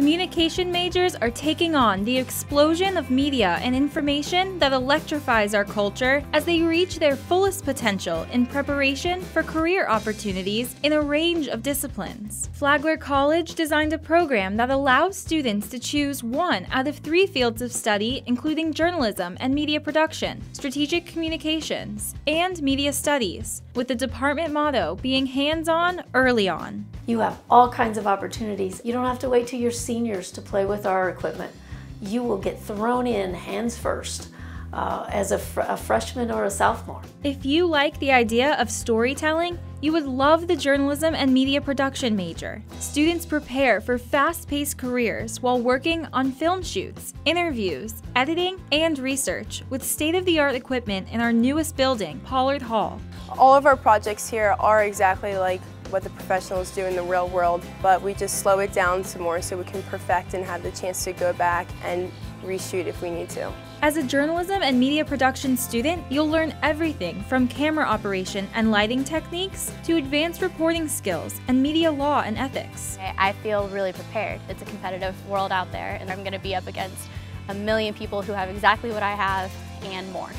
Communication majors are taking on the explosion of media and information that electrifies our culture as they reach their fullest potential in preparation for career opportunities in a range of disciplines. Flagler College designed a program that allows students to choose one out of three fields of study, including journalism and media production, strategic communications, and media studies, with the department motto being hands on early on. You have all kinds of opportunities. You don't have to wait till you're seniors to play with our equipment. You will get thrown in hands first. Uh, as a, fr a freshman or a sophomore. If you like the idea of storytelling, you would love the journalism and media production major. Students prepare for fast paced careers while working on film shoots, interviews, editing, and research with state of the art equipment in our newest building, Pollard Hall. All of our projects here are exactly like what the professionals do in the real world, but we just slow it down some more so we can perfect and have the chance to go back and reshoot if we need to. As a journalism and media production student, you'll learn everything from camera operation and lighting techniques to advanced reporting skills and media law and ethics. I feel really prepared. It's a competitive world out there and I'm going to be up against a million people who have exactly what I have and more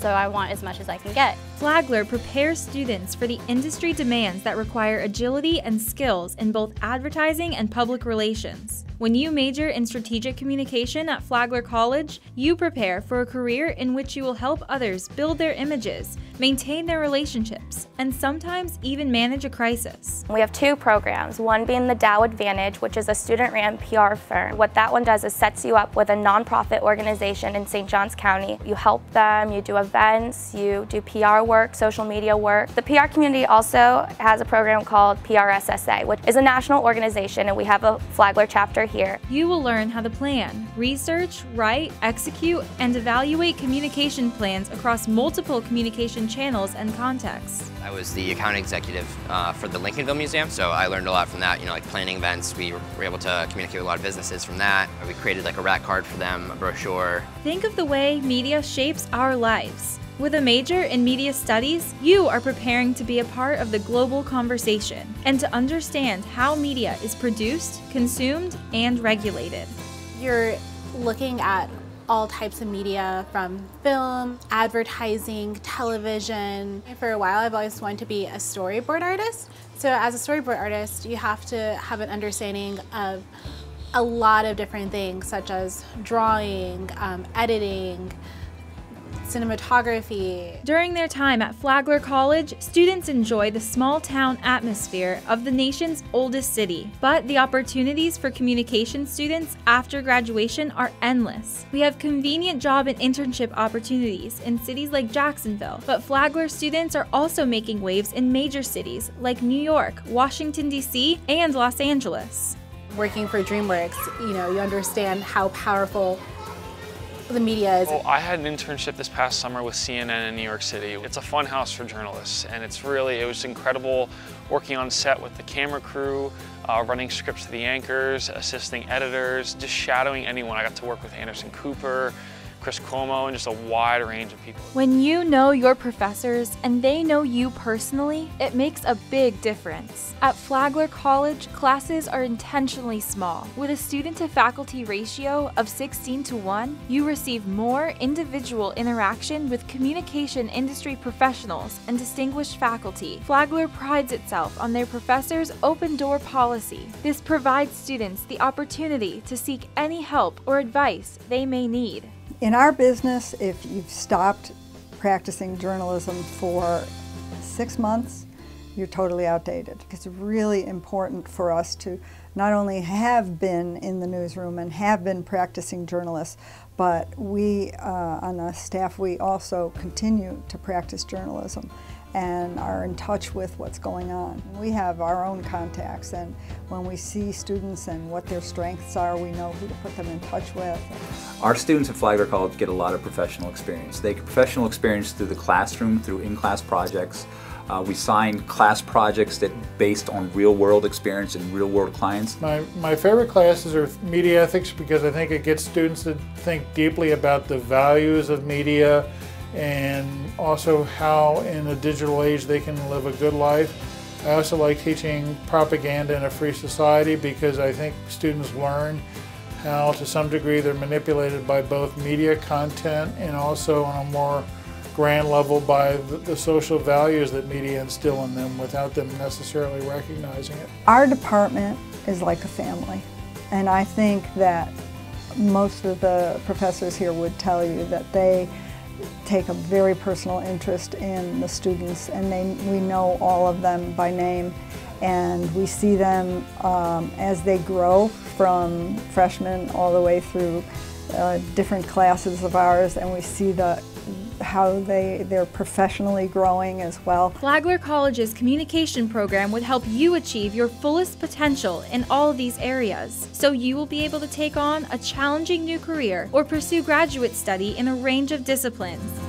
so I want as much as I can get. Flagler prepares students for the industry demands that require agility and skills in both advertising and public relations. When you major in strategic communication at Flagler College, you prepare for a career in which you will help others build their images, maintain their relationships, and sometimes even manage a crisis. We have two programs, one being the Dow Advantage, which is a student-ran PR firm. What that one does is sets you up with a nonprofit organization in St. Johns County. You help them, you do events, you do PR work, social media work. The PR community also has a program called PRSSA, which is a national organization, and we have a Flagler chapter here. You will learn how to plan, research, write, execute, and evaluate communication plans across multiple communication channels and contexts. I was the account executive uh, for the Lincolnville Museum, so I learned a lot from that, you know, like planning events. We were able to communicate with a lot of businesses from that. We created like a rack card for them, a brochure. Think of the way media shapes our lives. With a major in media studies, you are preparing to be a part of the global conversation and to understand how media is produced, consumed, and regulated. You're looking at all types of media from film, advertising, television. For a while, I've always wanted to be a storyboard artist. So as a storyboard artist, you have to have an understanding of a lot of different things such as drawing, um, editing, cinematography. During their time at Flagler College, students enjoy the small town atmosphere of the nation's oldest city. But the opportunities for communication students after graduation are endless. We have convenient job and internship opportunities in cities like Jacksonville, but Flagler students are also making waves in major cities like New York, Washington, D.C., and Los Angeles. Working for DreamWorks, you know, you understand how powerful the media is. Well, I had an internship this past summer with CNN in New York City. It's a fun house for journalists and it's really, it was incredible working on set with the camera crew, uh, running scripts to the anchors, assisting editors, just shadowing anyone. I got to work with Anderson Cooper, Chris Cuomo, and just a wide range of people. When you know your professors and they know you personally, it makes a big difference. At Flagler College, classes are intentionally small. With a student to faculty ratio of 16 to 1, you receive more individual interaction with communication industry professionals and distinguished faculty. Flagler prides itself on their professors' open door policy. This provides students the opportunity to seek any help or advice they may need. In our business, if you've stopped practicing journalism for six months, you're totally outdated. It's really important for us to not only have been in the newsroom and have been practicing journalists, but we uh, on the staff, we also continue to practice journalism and are in touch with what's going on. We have our own contacts and when we see students and what their strengths are, we know who to put them in touch with. Our students at Flagler College get a lot of professional experience. They get professional experience through the classroom, through in-class projects. Uh, we sign class projects that based on real world experience and real world clients. My, my favorite classes are media ethics because I think it gets students to think deeply about the values of media and also how in a digital age they can live a good life. I also like teaching propaganda in a free society because I think students learn how to some degree they're manipulated by both media content and also on a more grand level by the, the, social values that media instill in them without them necessarily recognizing it. Our department is like a family and I think that most of the professors here would tell you that they take a very personal interest in the students and they, we know all of them by name and we see them um, as they grow from freshmen all the way through uh, different classes of ours and we see the how they, they're professionally growing as well. Flagler College's communication program would help you achieve your fullest potential in all these areas, so you will be able to take on a challenging new career or pursue graduate study in a range of disciplines.